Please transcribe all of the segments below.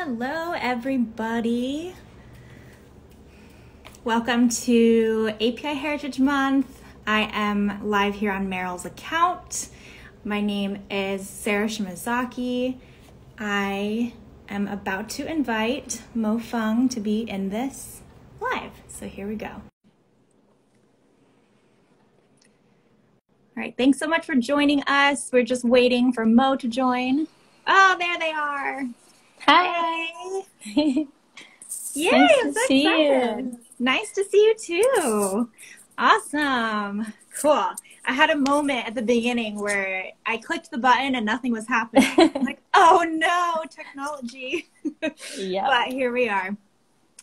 Hello, everybody. Welcome to API Heritage Month. I am live here on Merrell's account. My name is Sarah Shimazaki. I am about to invite Mo Phung to be in this live. So here we go. All right, thanks so much for joining us. We're just waiting for Mo to join. Oh, there they are. Hi. Yay, nice to so see excited. you. Nice to see you too. Awesome. Cool. I had a moment at the beginning where I clicked the button and nothing was happening. I'm like, oh no, technology. Yeah. But here we are.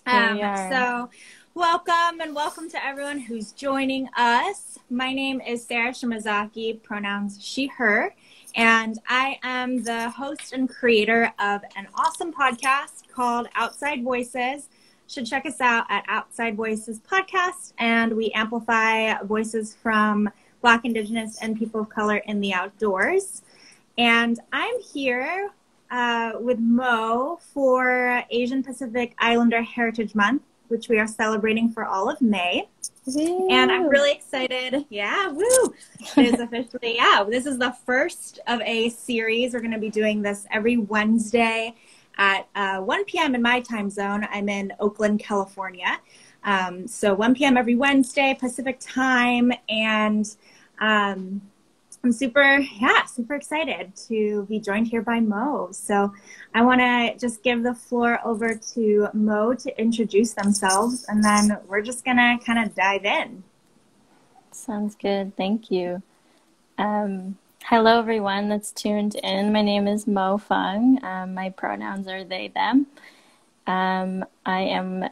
Here Um, we are. So, welcome and welcome to everyone who's joining us. My name is Sarah Shimazaki, pronouns she, her, and I am the host and creator of an awesome podcast called Outside Voices. Should check us out at Outside Voices Podcast, and we amplify voices from Black, Indigenous, and people of color in the outdoors. And I'm here uh, with Mo for Asian Pacific Islander Heritage Month, which we are celebrating for all of May. And I'm really excited. Yeah, woo! It is officially, yeah, this is the first of a series. We're going to be doing this every Wednesday at uh, 1 p.m. in my time zone. I'm in Oakland, California. Um, so 1 p.m. every Wednesday, Pacific time. And um, I'm super, yeah, super excited to be joined here by Mo. So I want to just give the floor over to Mo to introduce themselves, and then we're just going to kind of dive in. Sounds good. Thank you. Um, hello, everyone that's tuned in. My name is Mo Phung. Um, my pronouns are they, them. Um, I am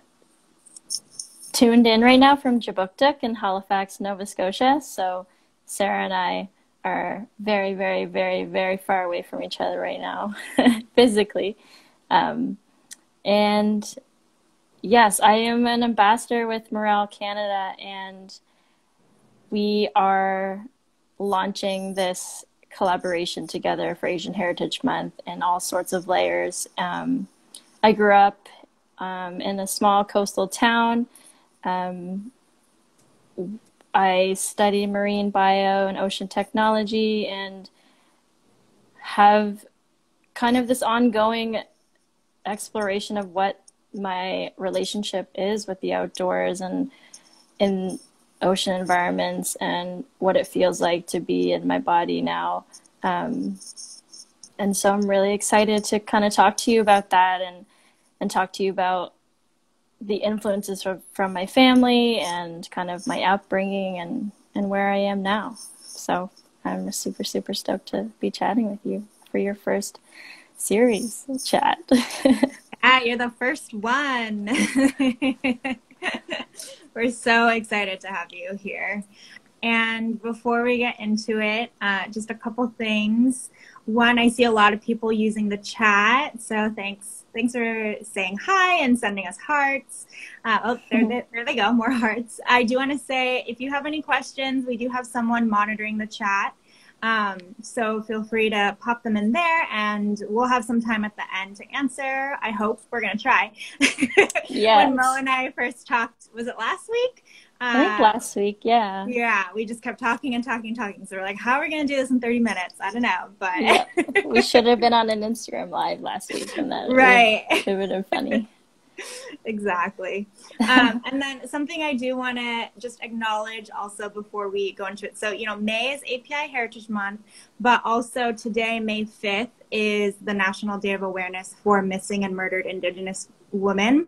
tuned in right now from Kjipuktuk in Halifax, Nova Scotia. So Sarah and I are very, very, very, very far away from each other right now, physically. Um, and yes, I am an ambassador with Merrell Canada, and we are launching this collaboration together for Asian Heritage Month in all sorts of layers. Um, I grew up um, in a small coastal town. I study marine bio and ocean technology and have kind of this ongoing exploration of what my relationship is with the outdoors and in ocean environments and what it feels like to be in my body now. Um, and so I'm really excited to kind of talk to you about that and and talk to you about the influences from, from my family and kind of my upbringing and and where I am now. So I'm super super stoked to be chatting with you for your first series chat. Ah, you're the first one. We're so excited to have you here. And before we get into it, uh, just a couple things. One, I see a lot of people using the chat, so thanks. Thanks for saying hi and sending us hearts. Uh, oh, there they, there they go, more hearts. I do want to say, if you have any questions, we do have someone monitoring the chat. Um, so feel free to pop them in there and we'll have some time at the end to answer. I hope we're going to try. Yes. when Mo and I first talked, was it last week? I think Uh, last week, yeah. Yeah, we just kept talking and talking and talking. So we're like, how are we going to do this in 30 minutes? I don't know, but Yeah. we should have been on an Instagram live last week and that right. it would have been funny. exactly. Um, and then something I do want to just acknowledge also before we go into it. So, you know, May is API Heritage Month, but also today, May 5th, is the National Day of Awareness for Missing and Murdered Indigenous Women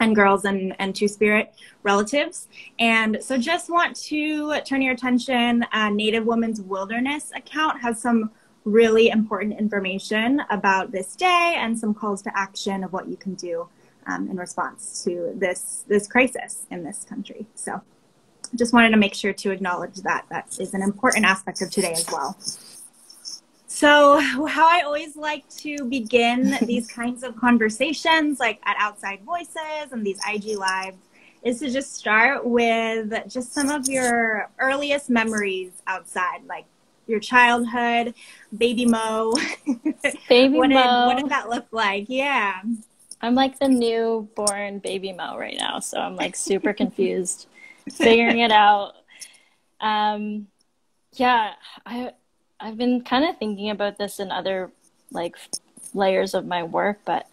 and girls and, and two spirit relatives. And so just want to turn your attention, uh, Native Women's Wilderness account has some really important information about this day and some calls to action of what you can do um, in response to this this crisis in this country. So just wanted to make sure to acknowledge that that is an important aspect of today as well. So, how I always like to begin these kinds of conversations, like at Outside Voices and these IG Lives, is to just start with just some of your earliest memories outside, like your childhood, baby Mo, Baby what Mo. Did, what did that look like? Yeah. I'm like the newborn baby Mo right now, so I'm like super confused, figuring it out. Um, yeah, I I've been kind of thinking about this in other like layers of my work, but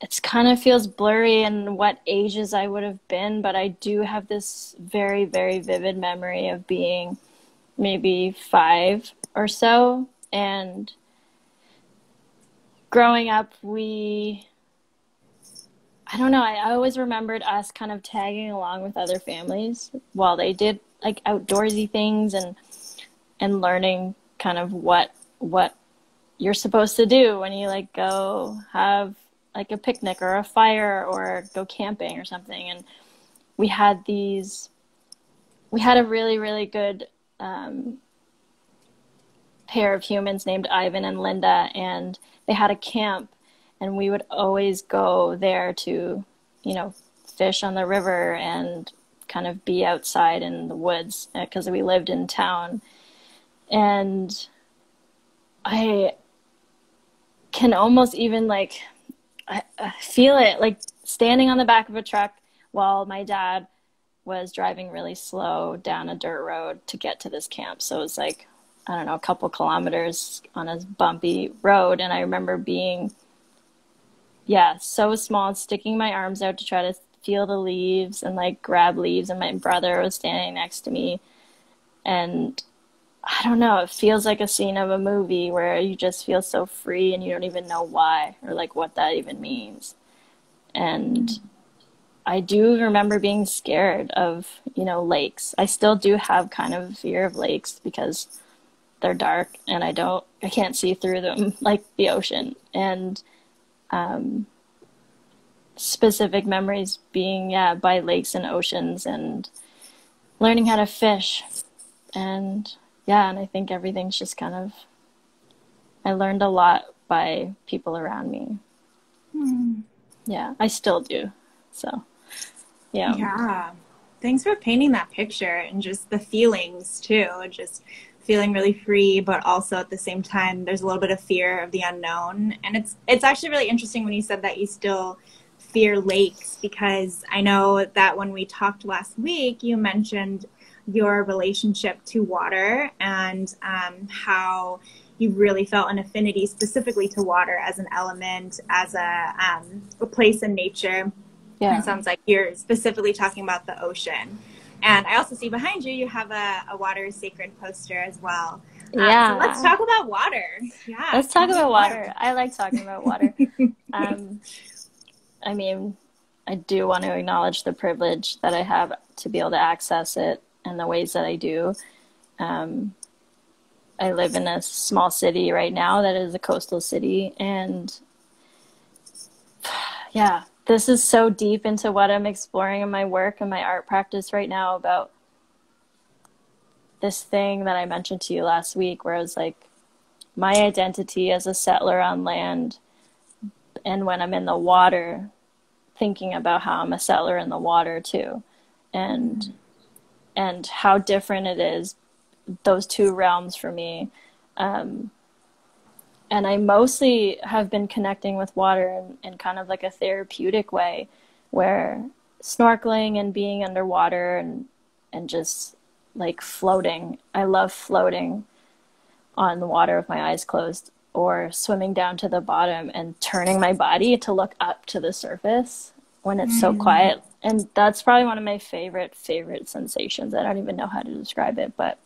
it's kind of feels blurry in what ages I would have been, but I do have this very, very vivid memory of being maybe five or so. And growing up, we, I don't know, I, I always remembered us kind of tagging along with other families while they did like outdoorsy things and, and learning kind of what, what you're supposed to do when you like go have like a picnic or a fire or go camping or something. And we had these we had a really really good um, pair of humans named ivan and linda and they had a camp and we would always go there to you know fish on the river and kind of be outside in the woods because uh, we lived in town and i can almost even like I, feel it like standing on the back of a truck while my dad was driving really slow down a dirt road to get to this camp. So it was like, I don't know, a couple kilometers on a bumpy road. And I remember being, yeah, so small, sticking my arms out to try to feel the leaves and like grab leaves. And my brother was standing next to me. And I don't know, it feels like a scene of a movie where you just feel so free and you don't even know why or like what that even means. And I do remember being scared of, you know, lakes. I still do have kind of fear of lakes because they're dark and I don't I can't see through them like the ocean. And um specific memories being yeah by lakes and oceans and learning how to fish and yeah, and I think everything's just kind of, I learned a lot by people around me. Mm. Yeah, I still do. So, yeah. Yeah. Thanks for painting that picture and just the feelings too. Just feeling really free, but also at the same time, there's a little bit of fear of the unknown. And it's it's actually really interesting when you said that you still fear lakes because I know that when we talked last week, you mentioned your relationship to water and um, how you really felt an affinity specifically to water as an element, as a, um, a place in nature. Yeah. It sounds like you're specifically talking about the ocean. And I also see behind you, you have a, a water sacred poster as well. Um, yeah. So let's talk about water. Yeah. Let's talk about water. I like talking about water. um, I mean, I do want to acknowledge the privilege that I have to be able to access it and the ways that I do. Um, I live in a small city right now that is a coastal city, and yeah, this is so deep into what I'm exploring in my work and my art practice right now about this thing that I mentioned to you last week, where I was like, my identity as a settler on land, and when I'm in the water, thinking about how I'm a settler in the water too, and and how different it is those two realms for me. Um, and i mostly have been connecting with water in, in kind of like a therapeutic way where snorkeling and being underwater and and just like floating. I love floating on the water with my eyes closed or swimming down to the bottom and turning my body to look up to the surface when it's mm. so quiet and that's probably one of my favorite favorite sensations. I don't even know how to describe it but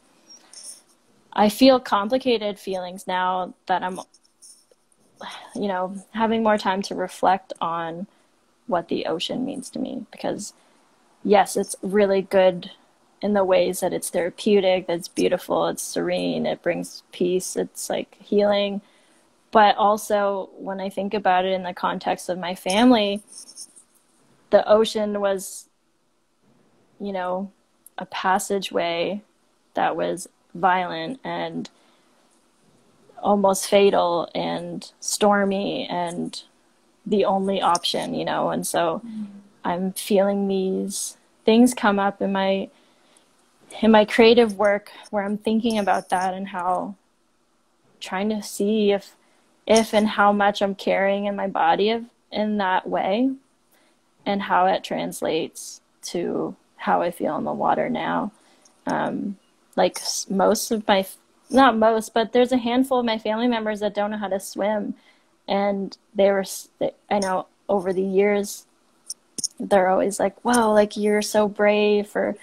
i feel complicated feelings now that i'm you know having more time to reflect on what the ocean means to me. Because yes it's really good in the ways that it's therapeutic that's beautiful it's serene it brings peace it's like healing. But also when i think about it in the context of my family the ocean was, you know, a passageway that was violent and almost fatal and stormy and the only option, you know. And so mm-hmm. I'm feeling these things come up in my in my creative work where I'm thinking about that and how trying to see if if and how much I'm carrying in my body of, in that way and how it translates to how I feel in the water now. Um, like most of my, not most, but there's a handful of my family members that don't know how to swim. And they were, I know over the years, they're always like, wow, like you're so brave for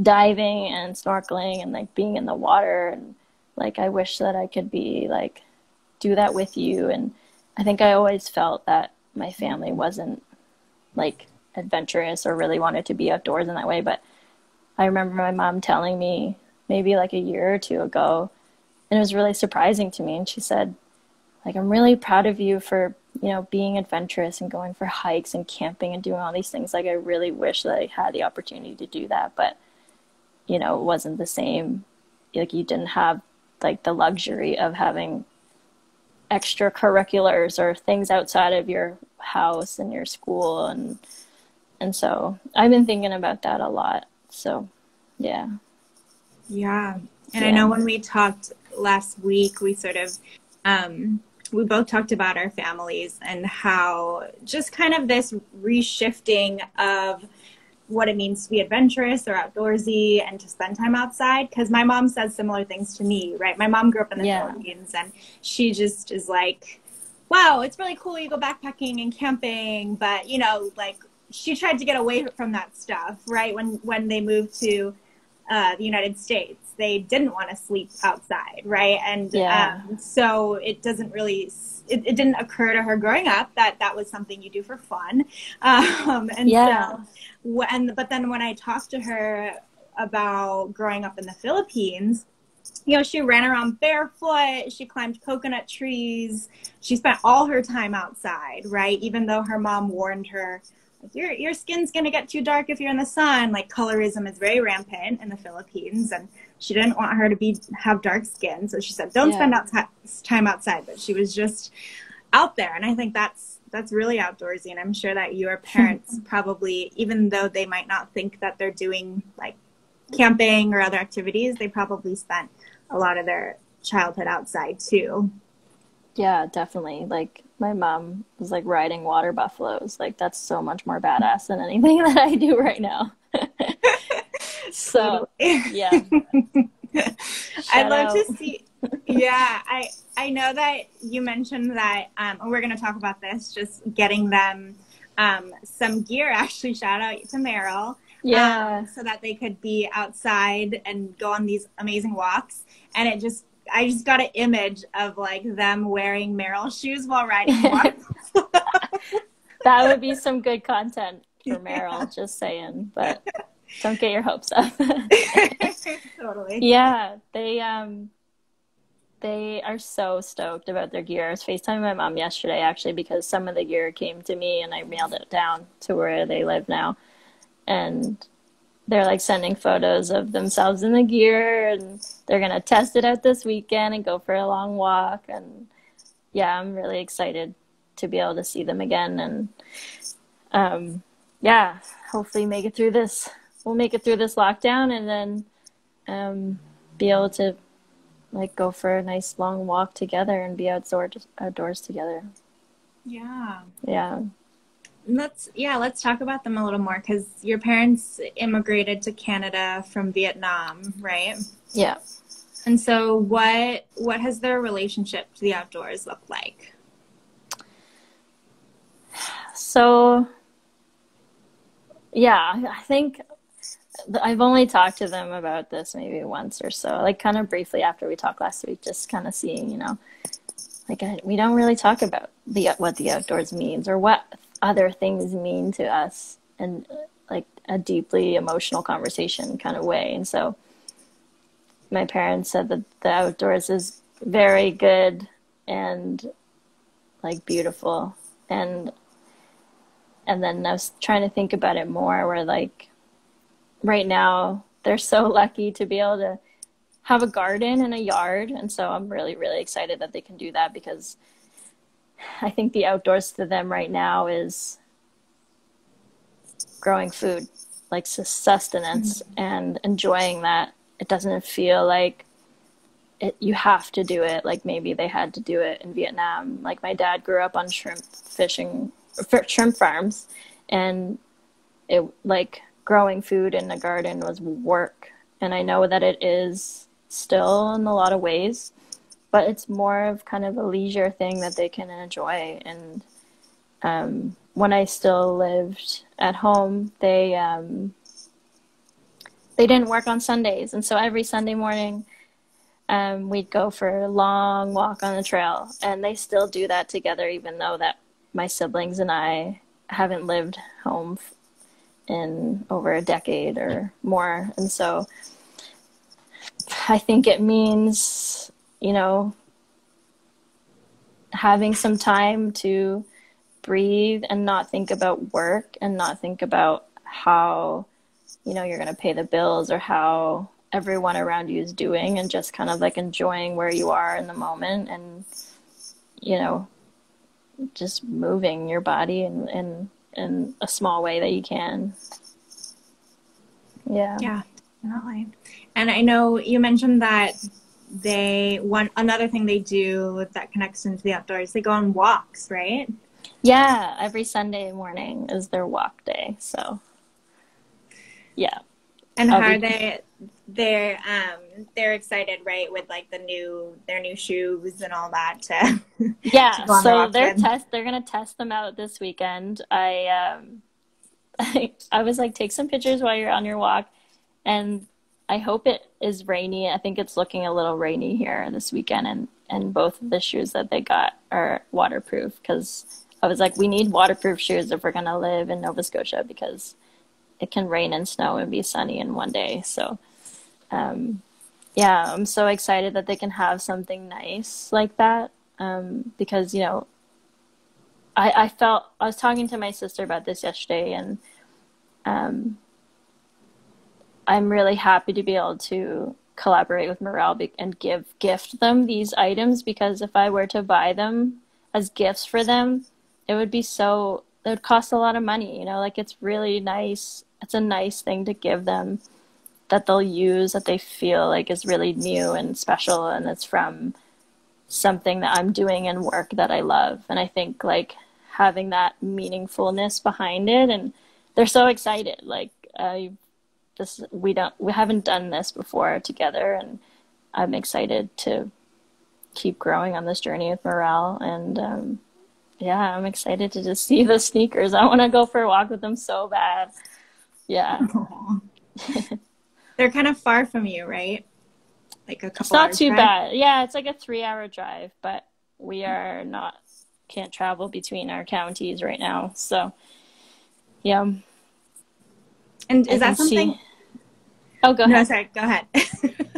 diving and snorkeling and like being in the water. And like, I wish that I could be like, do that with you. And I think I always felt that my family wasn't like adventurous or really wanted to be outdoors in that way. But I remember my mom telling me maybe like a year or two ago, and it was really surprising to me. And she said, like, I'm really proud of you for, you know, being adventurous and going for hikes and camping and doing all these things. Like, I really wish that I had the opportunity to do that, but, you know, it wasn't the same. Like, you didn't have like the luxury of having extracurriculars or things outside of your house and your school and and so I've been thinking about that a lot. So, yeah. Yeah. And yeah. I know when we talked last week, we sort of um we both talked about our families and how just kind of this reshifting of what it means to be adventurous or outdoorsy and to spend time outside. Because my mom says similar things to me right? My mom grew up in the yeah. philippines and she just is like wow it's really cool you go backpacking and camping but you know like she tried to get away from that stuff right when when they moved to uh, the united states they didn't want to sleep outside right and yeah. um, so it doesn't really it, it, didn't occur to her growing up that that was something you do for fun um, and yeah. so and but then when I talked to her about growing up in the Philippines, you know, she ran around barefoot, she climbed coconut trees, she spent all her time outside, right? Even though her mom warned her, your your skin's gonna get too dark if you're in the sun. Like colorism is very rampant in the Philippines, and she didn't want her to be have dark skin, so she said, "Don't yeah. spend out time outside." But she was just out there, and I think that's that's really outdoorsy. And i'm sure that your parents probably even though they might not think that they're doing like camping or other activities they probably spent a lot of their childhood outside too. Yeah definitely. Like my mom was like riding water buffaloes. Like that's so much more badass than anything that i do right now so yeah i'd love out. to see yeah, I I know that you mentioned that, um, we're going to talk about this. Just getting them um, some gear. Actually, shout out to Merrell. Yeah, um, so that they could be outside and go on these amazing walks. And it just, I just got an image of like them wearing Merrell shoes while riding. that would be some good content for Merrell. Yeah. Just saying, but don't get your hopes up. totally. Yeah, they um they are so stoked about their gear. I was FaceTiming my mom yesterday actually because some of the gear came to me and I mailed it down to where they live now. And they're like sending photos of themselves in the gear and they're going to test it out this weekend and go for a long walk. And yeah, I'm really excited to be able to see them again. And um, yeah, hopefully make it through this. We'll make it through this lockdown and then um, be able to like go for a nice long walk together and be outdoors outdoors together. Yeah. Yeah. Let's yeah, let's talk about them a little more cuz your parents immigrated to Canada from Vietnam, right? Yeah. And so what what has their relationship to the outdoors looked like? So yeah, I think I've only talked to them about this maybe once or so, like kind of briefly after we talked last week, just kind of seeing, you know, like I, we don't really talk about the what the outdoors means or what other things mean to us in like a deeply emotional conversation kind of way. And so my parents said that the outdoors is very good and like beautiful and and then I was trying to think about it more where like right now they're so lucky to be able to have a garden and a yard and so i'm really really excited that they can do that because i think the outdoors to them right now is growing food like sustenance mm-hmm. and enjoying that it doesn't feel like it, you have to do it like maybe they had to do it in Vietnam. Like my dad grew up on shrimp fishing, shrimp farms, and it like growing food in a garden was work. And I know that it is still in a lot of ways, but it's more of kind of a leisure thing that they can enjoy. And um, when I still lived at home, they um, they didn't work on Sundays, and so every Sunday morning um, we'd go for a long walk on the trail, and they still do that together, even though that my siblings and I haven't lived home in over a decade or more, and so I think it means you know having some time to breathe and not think about work and not think about how you know you're going to pay the bills or how everyone around you is doing and just kind of like enjoying where you are in the moment and you know just moving your body and, in, in a small way that you can. Yeah. Yeah definitely. And i know you mentioned that they one another thing they do that connects into the outdoors they go on walks right? Yeah every sunday morning is their walk day so. Yeah. And how are they they're um they're excited right with like the new their new shoes and all that to yeah to so they're test they're gonna test them out this weekend i um I, I was like take some pictures while you're on your walk and i hope it is rainy i think it's looking a little rainy here this weekend and and both of the shoes that they got are waterproof because i was like we need waterproof shoes if we're gonna live in nova scotia because it can rain and snow and be sunny in one day. So, um, yeah, I'm so excited that they can have something nice like that. Um, because, you know, I, I felt, I was talking to my sister about this yesterday and, um, I'm really happy to be able to collaborate with Merrell and give gift them these items because if I were to buy them as gifts for them, it would be so it would cost a lot of money, you know, like it's really nice it's a nice thing to give them that they'll use that they feel like is really new and special and it's from something that I'm doing and work that I love. And I think like having that meaningfulness behind it and they're so excited. Like I this we don't we haven't done this before together and I'm excited to keep growing on this journey with Merrell and um yeah, I'm excited to just see the sneakers. I want to go for a walk with them so bad. Yeah. They're kind of far from you, right? Like a couple. It's not too drive? bad. Yeah, it's like a three-hour drive, but we are not can't travel between our counties right now. So, yeah. And is I that something? See... Oh, go ahead. No, sorry. Go ahead.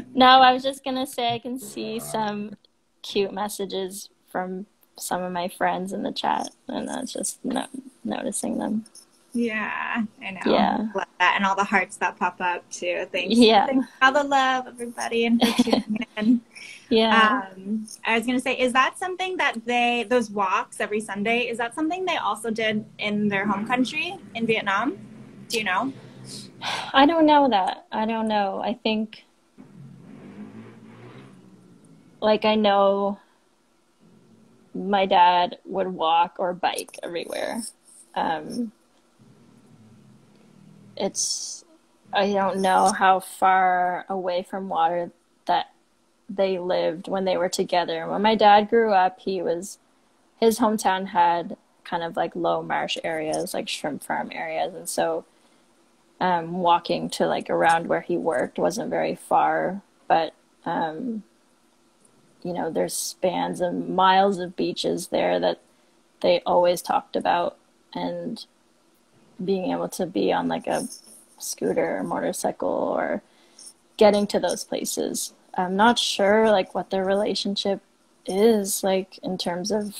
no, I was just gonna say I can see some cute messages from some of my friends in the chat, and I was just no- noticing them. Yeah, I know. Yeah. Love that. And all the hearts that pop up too. Thanks. Yeah. Thanks for all the love, everybody, and for tuning in. yeah. Um, I was going to say, is that something that they, those walks every Sunday, is that something they also did in their home country in Vietnam? Do you know? I don't know that. I don't know. I think, like, I know my dad would walk or bike everywhere. Um, it's I don't know how far away from water that they lived when they were together. When my dad grew up, he was his hometown had kind of like low marsh areas, like shrimp farm areas, and so um, walking to like around where he worked wasn't very far, but um, you know, there's spans of miles of beaches there that they always talked about, and being able to be on like a scooter or motorcycle or getting to those places. I'm not sure like what their relationship is like in terms of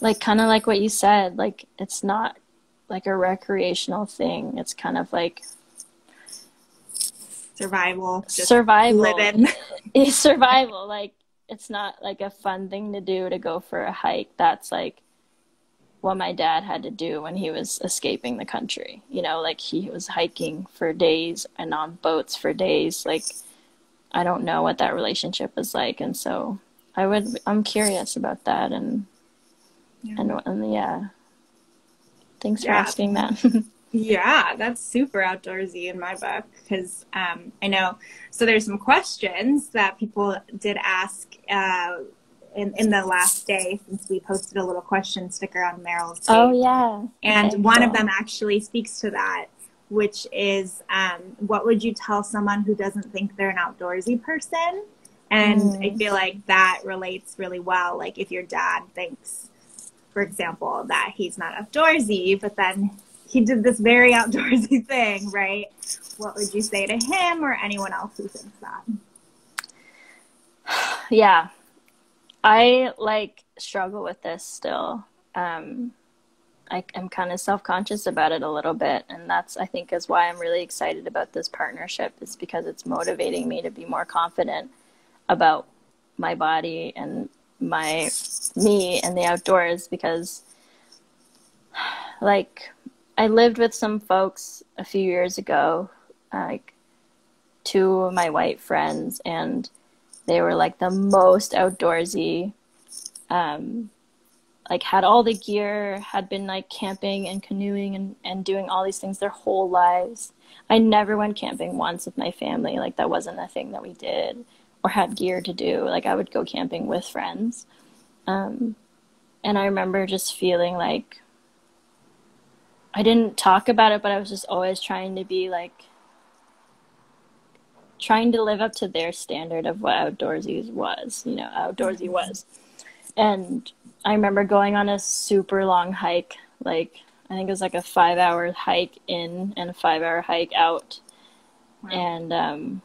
like kind of like what you said like it's not like a recreational thing. It's kind of like survival. Survival. living. Survival. Like it's not like a fun thing to do to go for a hike. That's like what my dad had to do when he was escaping the country. You know, like he was hiking for days and on boats for days. Like I don't know what that relationship is like, and so I would I'm curious about that and yeah. and, and yeah. Thanks yeah. for asking that. yeah, that's super outdoorsy in my book because um, I know. So there's some questions that people did ask uh, in, in the last day since we posted a little question sticker on page. Oh yeah, and okay, one cool. of them actually speaks to that, which is um, what would you tell someone who doesn't think they're an outdoorsy person? And mm. I feel like that relates really well. Like if your dad thinks, for example, that he's not outdoorsy, but then he did this very outdoorsy thing, right? What would you say to him or anyone else who thinks that? Yeah. I like struggle with this still. Um, I, am kind of self-conscious about it a little bit and that's i think is why i'm really excited about this partnership is because it's motivating me to be more confident about my body and my me and the outdoors because like I lived with some folks a few years ago, like two of my white friends, and they were like the most outdoorsy. Um, like had all the gear, had been like camping and canoeing and, and doing all these things their whole lives. I never went camping once with my family. Like that wasn't a thing that we did or had gear to do. Like I would go camping with friends. Um, and I remember just feeling like I didn't talk about it, but I was just always trying to be like trying to live up to their standard of what outdoorsy was, you know, outdoorsy mm-hmm. was. And I remember going on a super long hike, like I think it was like a five hour hike in and a five hour hike out. Wow. And um,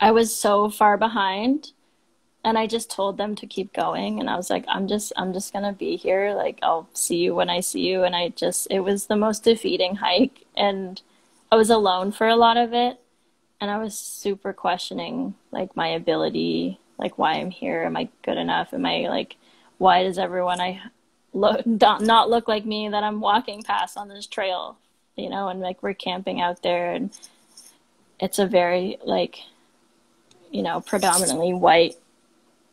I was so far behind and I just told them to keep going and I was like I'm just I'm just going to be here like I'll see you when I see you and I just it was the most defeating hike and I was alone for a lot of it and I was super questioning like my ability like why I'm here am I good enough am I like why does everyone I look not look like me that I'm walking past on this trail you know and like we're camping out there and it's a very like you know predominantly white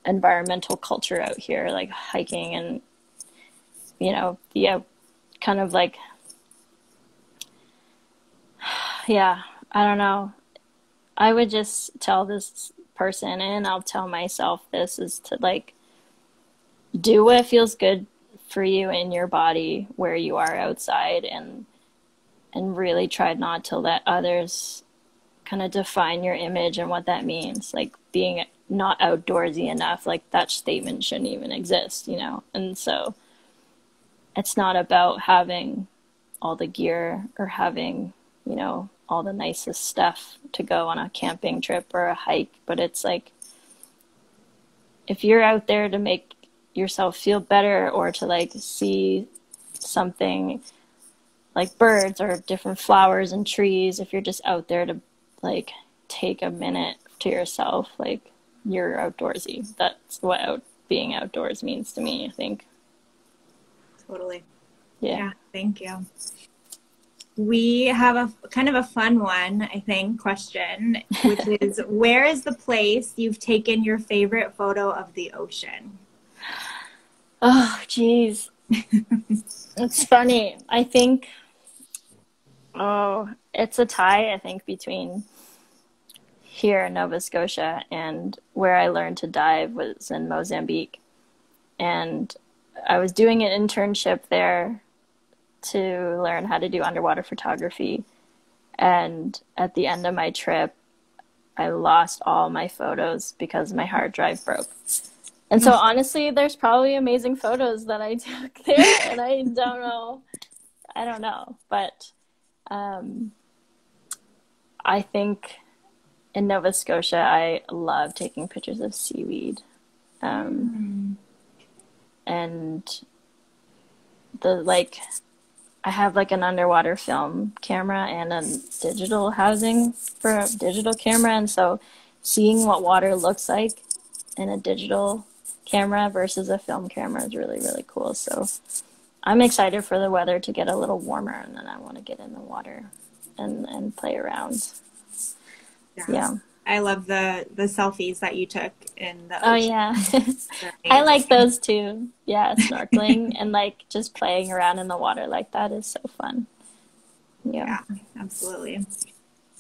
environmental culture out here, like hiking and, you know, yeah, kind of like, yeah, I don't know. I would just tell this person, and I'll tell myself this is to like do what feels good for you in your body where you are outside and and really try not to let others kind of define your image and what that means like being not outdoorsy enough like that statement shouldn't even exist you know? And so it's not about having all the gear or having you know all the nicest stuff to go on a camping trip or a hike but it's like if you're out there to make yourself feel better or to like see something like birds or different flowers and trees if you're just out there to like take a minute to yourself like you're outdoorsy. That's what out, being outdoors means to me, I think. Totally. Yeah. yeah. Thank you. We have a kind of a fun one, I think, question, which is where is the place you've taken your favorite photo of the ocean? Oh, geez. it's funny. I think, oh, it's a tie, I think, between here in Nova Scotia, and where I learned to dive was in Mozambique. And I was doing an internship there to learn how to do underwater photography. And at the end of my trip, I lost all my photos because my hard drive broke. And so honestly, there's probably amazing photos that I took there and I don't know. I don't know, but um, I think in Nova Scotia, I love taking pictures of seaweed. Um, mm. And the like, I have like an underwater film camera and a digital housing for a digital camera. And so seeing what water looks like in a digital camera versus a film camera is really, really cool. So I'm excited for the weather to get a little warmer and then I want to get in the water and, and play around. Yeah. yeah. I love the the selfies that you took in the. Ocean. Oh yeah, I like those too. Yeah, snorkeling and like just playing around in the water like that is so fun. Yeah, yeah absolutely.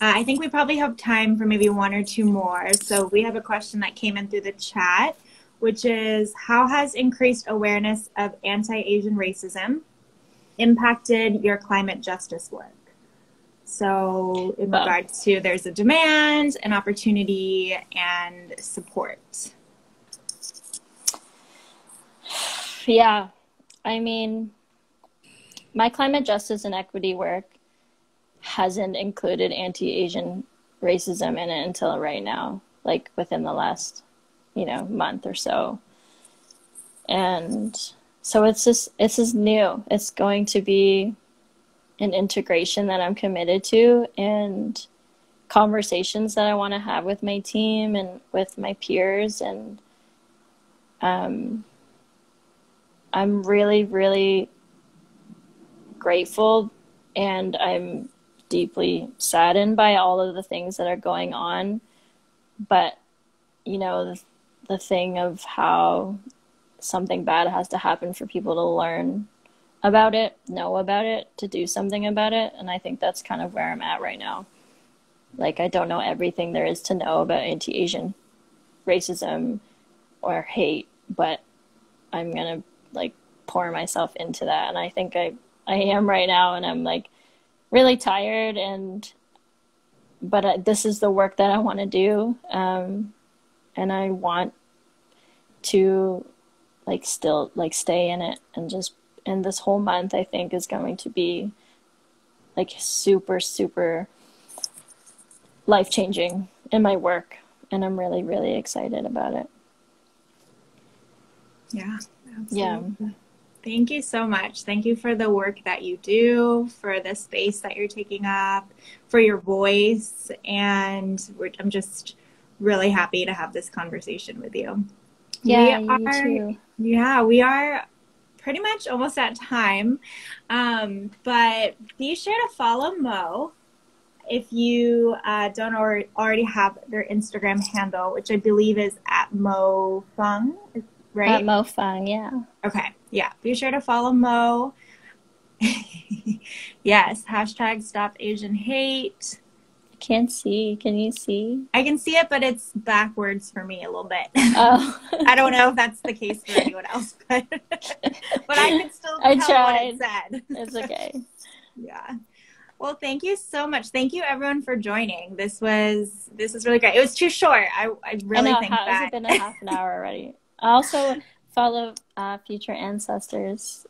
Uh, I think we probably have time for maybe one or two more. So we have a question that came in through the chat, which is how has increased awareness of anti-Asian racism impacted your climate justice work? So, in well, regards to there's a demand, an opportunity, and support. Yeah, I mean, my climate justice and equity work hasn't included anti Asian racism in it until right now, like within the last, you know, month or so. And so it's just, it's just new. It's going to be an integration that I'm committed to and conversations that I want to have with my team and with my peers and um, I'm really really grateful and I'm deeply saddened by all of the things that are going on. But you know the, the thing of how something bad has to happen for people to learn about it, know about it, to do something about it. And I think that's kind of where I'm at right now. Like, I don't know everything there is to know about anti Asian racism or hate, but I'm going to like pour myself into that. And I think I, I am right now. And I'm like really tired and, but I, this is the work that I want to do. Um, and I want to like still like stay in it and just and this whole month I think is going to be like super super life changing in my work and I'm really really excited about it. Yeah. Absolutely. Yeah. Thank you so much. Thank you for the work that you do, for the space that you're taking up, for your voice. And I'm just really happy to have this conversation with you. Yeah, we are, too. Yeah, we are pretty much almost at time. Um, but be sure to follow Mo if you uh, don't or- already have their Instagram handle, which I believe is at Mo Phung, right? At Mo Phung, yeah. Okay, yeah. Be sure to follow Mo. yes, hashtag Stop Asian Hate can't see. Can you see? I can see it, but it's backwards for me a little bit. Oh. I don't know if that's the case for anyone else, but but I can still I tell tried. what it said. It's okay. yeah. Well, thank you so much. Thank you everyone for joining. This was this was really great. It was too short. I I really I know, think how, that it's been a half an hour already. I also follow uh, Future Ancestors